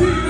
Happy